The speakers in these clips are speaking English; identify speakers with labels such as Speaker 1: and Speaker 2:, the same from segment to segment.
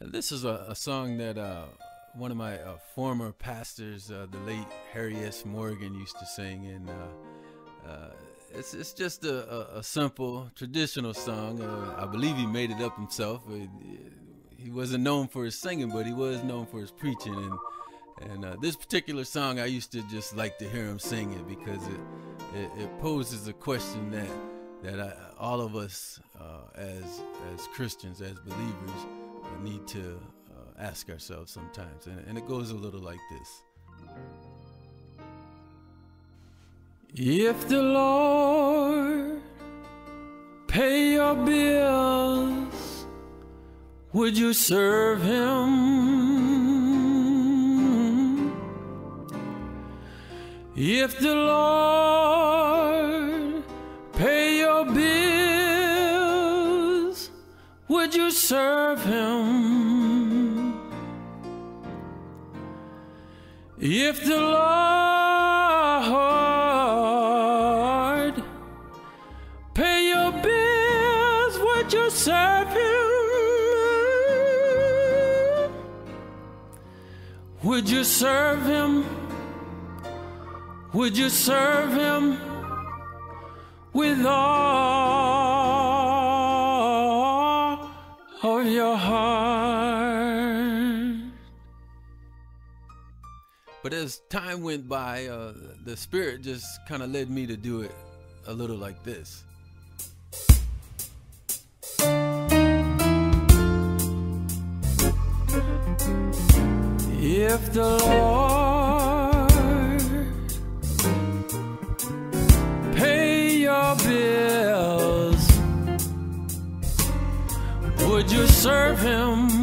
Speaker 1: This is a, a song that uh, one of my uh, former pastors, uh, the late Harry S. Morgan, used to sing, and uh, uh, it's it's just a, a, simple traditional song. Uh, I believe he made it up himself. he wasn't known for his singing, but he was known for his preaching, and and this particular song, I used to just like to hear him sing it because it it, it poses a question that that I, all of us as as Christians, as believers need to uh, ask ourselves sometimes. And, and it goes a little like this If the Lord pay your bills, would you serve him? If the Lord would you serve him? If the Lord pay your bills, would you serve him? Would you serve him? Would you serve him with all But as time went by, uh, the Spirit just kind of led me to do it a little like this. If the Lord pay your bills, would you serve Him?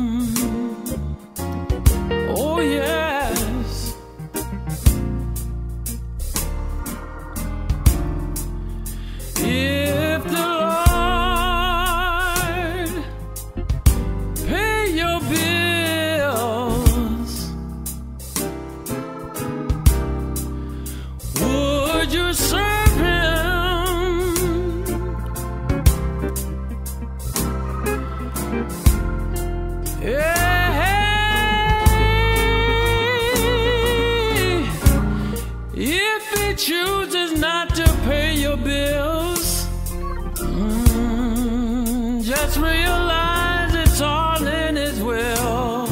Speaker 1: Just realize it's all in his will.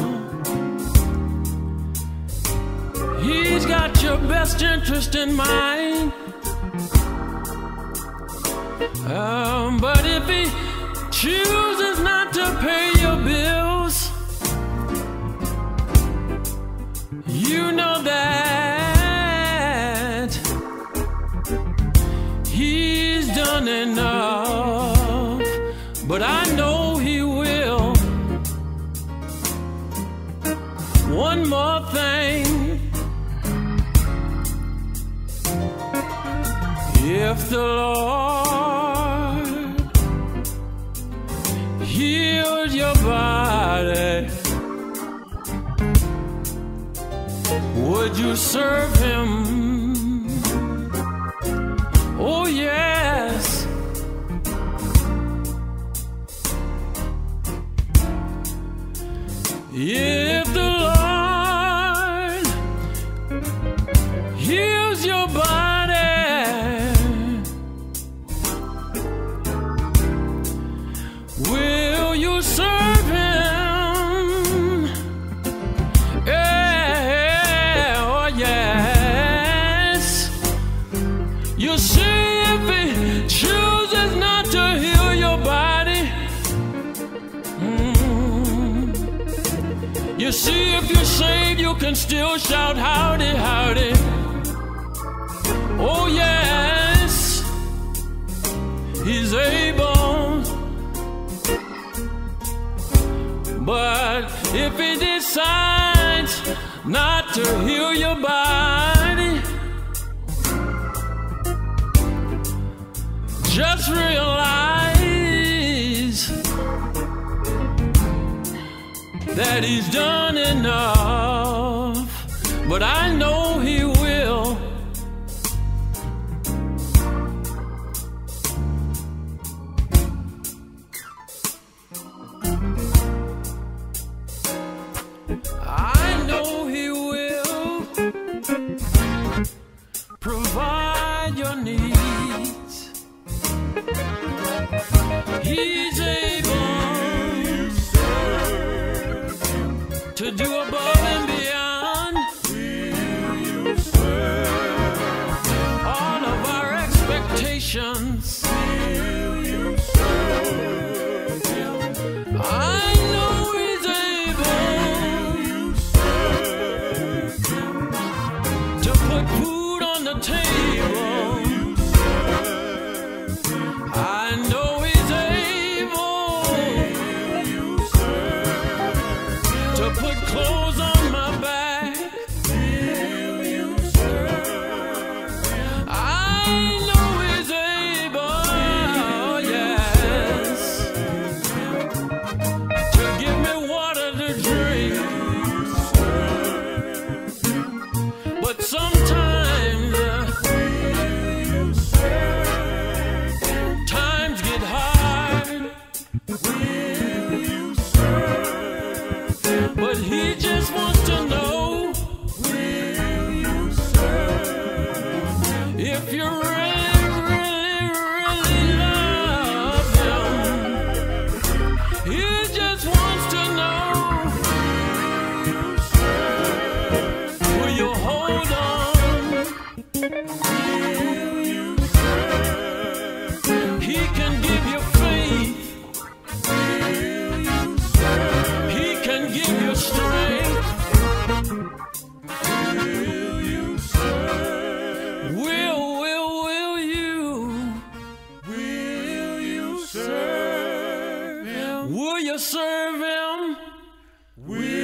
Speaker 1: He's got your best interest in mind. Um, but if he chooses not to pay your bills, you know that he's done enough. But I know he will. One more thing. If the Lord heals your body, would you serve Him? See, if you're saved, you can still shout howdy, howdy. Oh, yes, he's able. But if he decides not to heal your body, just realize that he's done enough. But I know he will. Serve him?